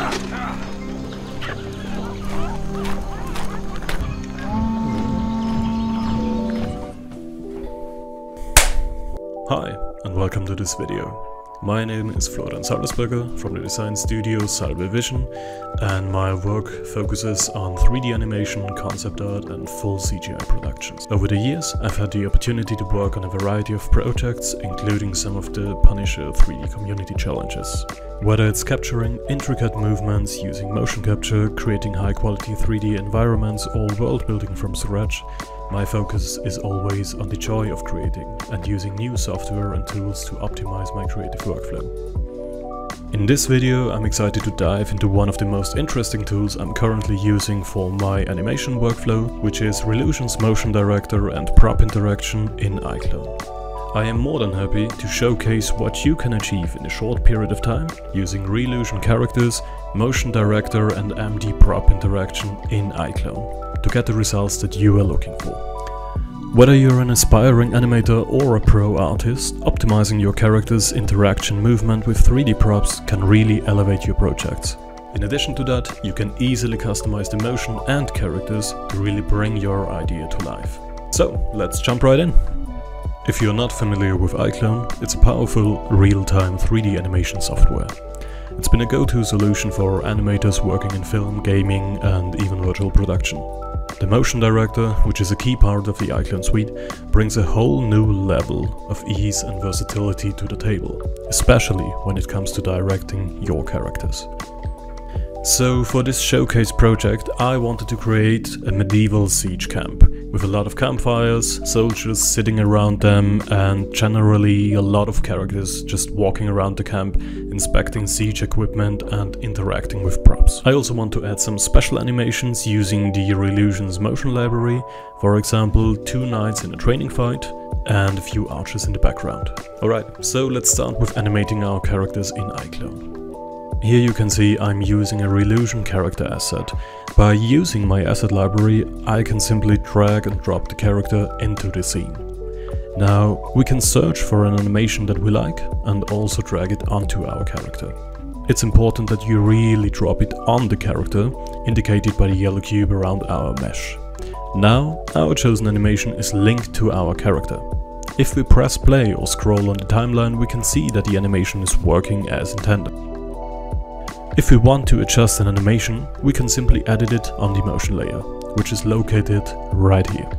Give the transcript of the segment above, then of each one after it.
Hi, and welcome to this video. My name is Florian Salvesberger from the design studio Salve Vision, and my work focuses on 3D animation, concept art, and full CGI productions. Over the years, I've had the opportunity to work on a variety of projects, including some of the Pwnisher 3D community challenges. Whether it's capturing intricate movements using motion capture, creating high quality 3D environments, or world building from scratch, my focus is always on the joy of creating and using new software and tools to optimize my creative workflow. In this video I'm excited to dive into one of the most interesting tools I'm currently using for my animation workflow, which is Reallusion's Motion Director and Prop Interaction in iClone. I am more than happy to showcase what you can achieve in a short period of time using Relution characters, Motion Director and MD Prop Interaction in iClone to get the results that you are looking for. Whether you're an aspiring animator or a pro artist, optimizing your character's interaction movement with 3D props can really elevate your projects. In addition to that, you can easily customize the motion and characters to really bring your idea to life. So, let's jump right in! If you're not familiar with iClone, it's a powerful, real-time 3D animation software. It's been a go-to solution for animators working in film, gaming and even virtual production. The Motion Director, which is a key part of the iClone suite, brings a whole new level of ease and versatility to the table, especially when it comes to directing your characters. So for this showcase project I wanted to create a medieval siege camp with a lot of campfires, soldiers sitting around them and generally a lot of characters just walking around the camp, inspecting siege equipment and interacting with props. I also want to add some special animations using the Reallusion's motion library, for example two knights in a training fight and a few archers in the background. Alright, so let's start with animating our characters in iClone. Here you can see I'm using a Reallusion character asset. By using my asset library, I can simply drag and drop the character into the scene. Now, we can search for an animation that we like and also drag it onto our character. It's important that you really drop it on the character, indicated by the yellow cube around our mesh. Now, our chosen animation is linked to our character. If we press play or scroll on the timeline, we can see that the animation is working as intended. If we want to adjust an animation, we can simply edit it on the motion layer, which is located right here.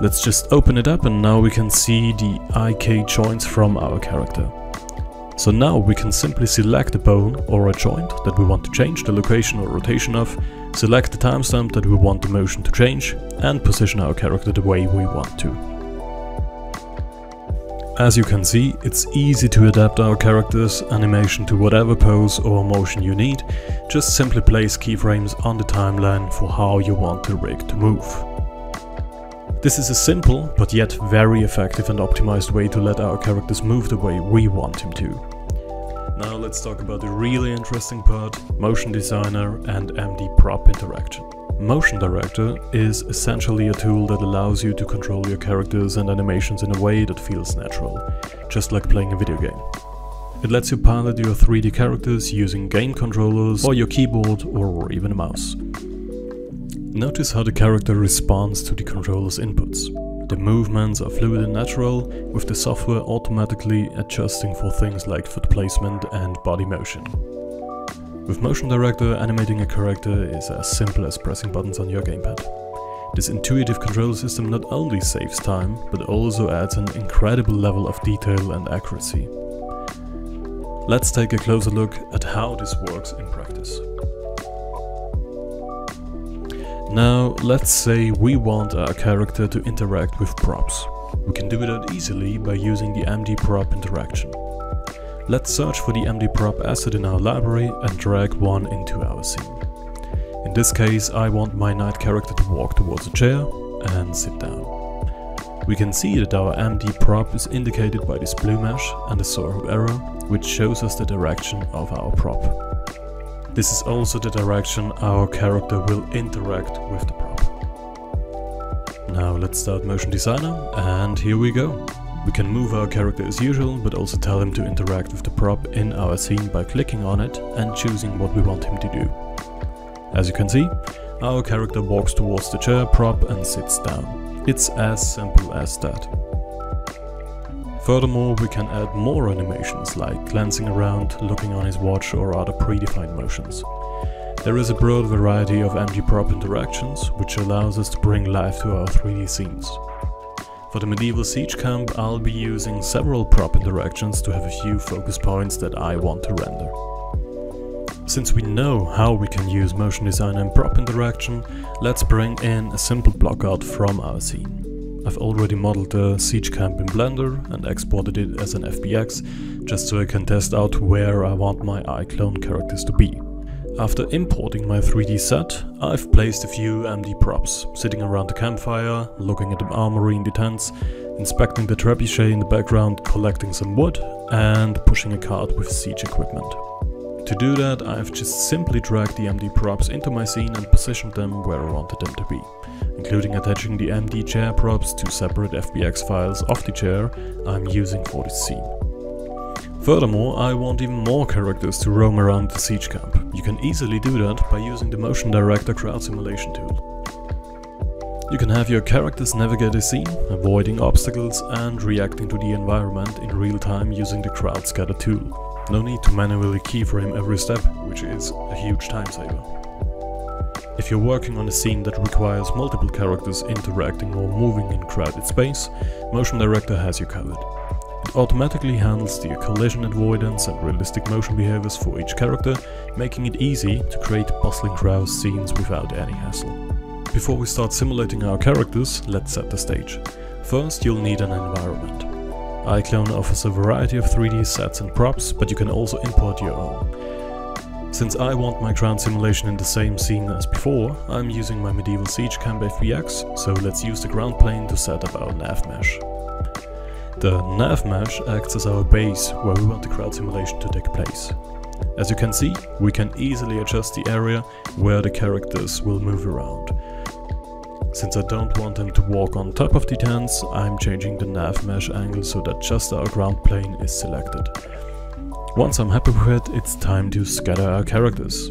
Let's just open it up and now we can see the IK joints from our character. So now we can simply select a bone or a joint that we want to change the location or rotation of, select the timestamp that we want the motion to change, and position our character the way we want to. As you can see, it's easy to adapt our character's animation to whatever pose or motion you need, just simply place keyframes on the timeline for how you want the rig to move. This is a simple, but yet very effective and optimized way to let our characters move the way we want him to. Now let's talk about the really interesting part, Motion Designer and MD Prop interaction. Motion Director is essentially a tool that allows you to control your characters and animations in a way that feels natural, just like playing a video game. It lets you pilot your 3D characters using game controllers or your keyboard or even a mouse. Notice how the character responds to the controller's inputs. The movements are fluid and natural, with the software automatically adjusting for things like foot placement and body motion. With Motion Director, animating a character is as simple as pressing buttons on your gamepad. This intuitive control system not only saves time, but also adds an incredible level of detail and accuracy. Let's take a closer look at how this works in practice. Now, let's say we want our character to interact with props. We can do that easily by using the MD prop interaction. Let's search for the MD prop asset in our library and drag one into our scene. In this case I want my knight character to walk towards a chair and sit down. We can see that our MD prop is indicated by this blue mesh and the circle arrow, which shows us the direction of our prop. This is also the direction our character will interact with the prop. Now let's start Motion Designer and here we go. We can move our character as usual, but also tell him to interact with the prop in our scene by clicking on it and choosing what we want him to do. As you can see, our character walks towards the chair prop and sits down. It's as simple as that. Furthermore, we can add more animations like glancing around, looking on his watch or other predefined motions. There is a broad variety of MD prop interactions, which allows us to bring life to our 3D scenes. For the medieval siege camp, I'll be using several prop interactions to have a few focus points that I want to render. Since we know how we can use motion design and prop interaction, let's bring in a simple block from our scene. I've already modeled the siege camp in Blender and exported it as an FBX, just so I can test out where I want my iClone characters to be. After importing my 3D set, I've placed a few MD props, sitting around the campfire, looking at the armory in the tents, inspecting the trebuchet in the background, collecting some wood, and pushing a cart with siege equipment. To do that, I've just simply dragged the MD props into my scene and positioned them where I wanted them to be including attaching the MD chair props to separate FBX files of the chair I'm using for this scene. Furthermore, I want even more characters to roam around the siege camp. You can easily do that by using the Motion Director crowd simulation tool. You can have your characters navigate a scene, avoiding obstacles and reacting to the environment in real time using the crowd scatter tool. No need to manually keyframe every step, which is a huge time saver. If you're working on a scene that requires multiple characters interacting or moving in crowded space, Motion Director has you covered. It automatically handles the collision avoidance and realistic motion behaviors for each character, making it easy to create bustling crowd scenes without any hassle. Before we start simulating our characters, let's set the stage. First, you'll need an environment. iClone offers a variety of 3D sets and props, but you can also import your own. Since I want my crowd simulation in the same scene as before, I'm using my Medieval Siege Camp FBX, so let's use the ground plane to set up our nav mesh. The nav mesh acts as our base where we want the crowd simulation to take place. As you can see, we can easily adjust the area where the characters will move around. Since I don't want them to walk on top of the tents, I'm changing the nav mesh angle so that just our ground plane is selected. Once I'm happy with it, it's time to scatter our characters.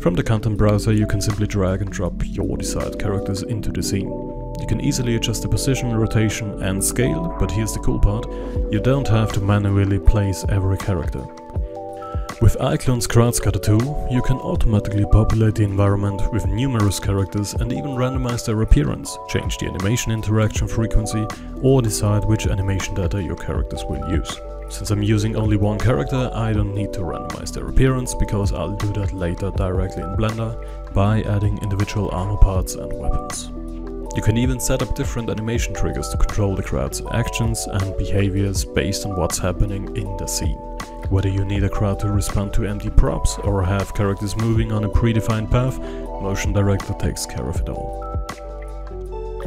From the content browser you can simply drag and drop your desired characters into the scene. You can easily adjust the position, rotation and scale, but here's the cool part, you don't have to manually place every character. With iClone's Crowd Scatter tool, you can automatically populate the environment with numerous characters and even randomize their appearance, change the animation interaction frequency, or decide which animation data your characters will use. Since I'm using only one character, I don't need to randomize their appearance, because I'll do that later directly in Blender by adding individual armor parts and weapons. You can even set up different animation triggers to control the crowd's actions and behaviors based on what's happening in the scene. Whether you need a crowd to respond to MD props or have characters moving on a predefined path, Motion Director takes care of it all.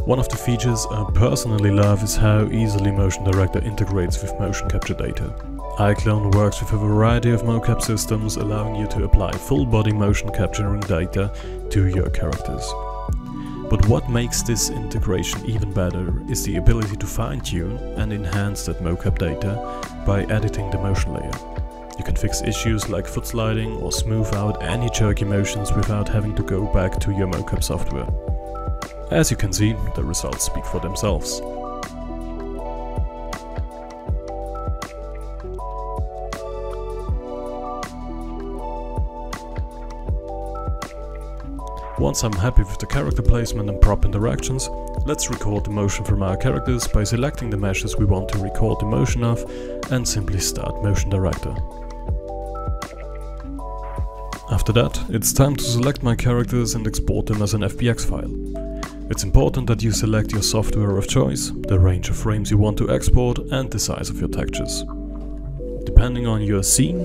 One of the features I personally love is how easily Motion Director integrates with motion capture data. iClone works with a variety of mocap systems allowing you to apply full body motion capturing data to your characters. But what makes this integration even better is the ability to fine-tune and enhance that mocap data by editing the motion layer. You can fix issues like foot sliding or smooth out any jerky motions without having to go back to your mocap software. As you can see, the results speak for themselves. Once I'm happy with the character placement and prop interactions, let's record the motion from our characters by selecting the meshes we want to record the motion of and simply start Motion Director. After that, it's time to select my characters and export them as an FBX file. It's important that you select your software of choice, the range of frames you want to export and the size of your textures. Depending on your scene,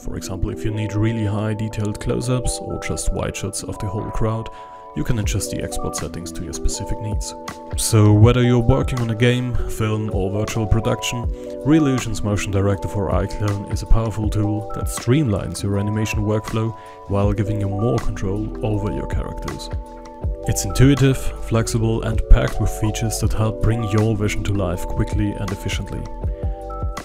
for example if you need really high detailed close-ups or just wide shots of the whole crowd, you can adjust the export settings to your specific needs. So whether you're working on a game, film or virtual production, Reallusion's Motion Director for iClone is a powerful tool that streamlines your animation workflow while giving you more control over your characters. It's intuitive, flexible and packed with features that help bring your vision to life quickly and efficiently.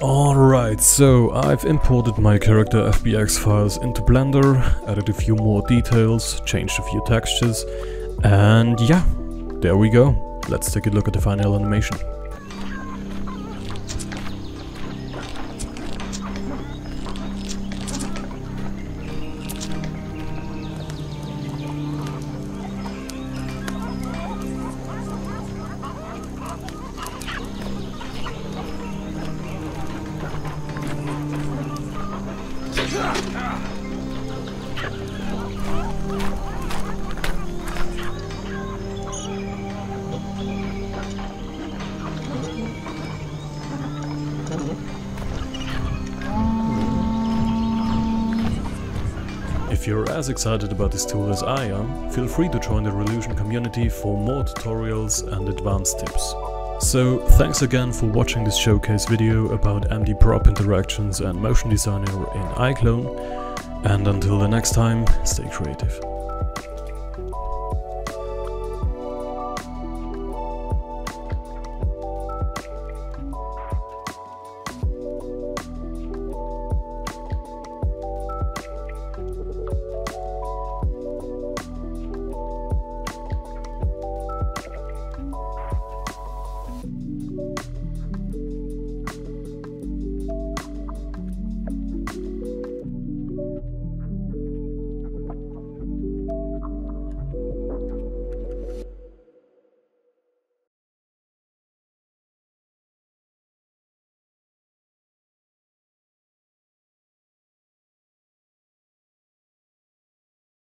Alright, so I've imported my character FBX files into Blender, added a few more details, changed a few textures, and yeah, there we go. Let's take a look at the final animation. If you're as excited about this tool as I am, feel free to join the Reallusion community for more tutorials and advanced tips. So thanks again for watching this showcase video about MD Prop interactions and motion designer in iClone and until the next time, stay creative.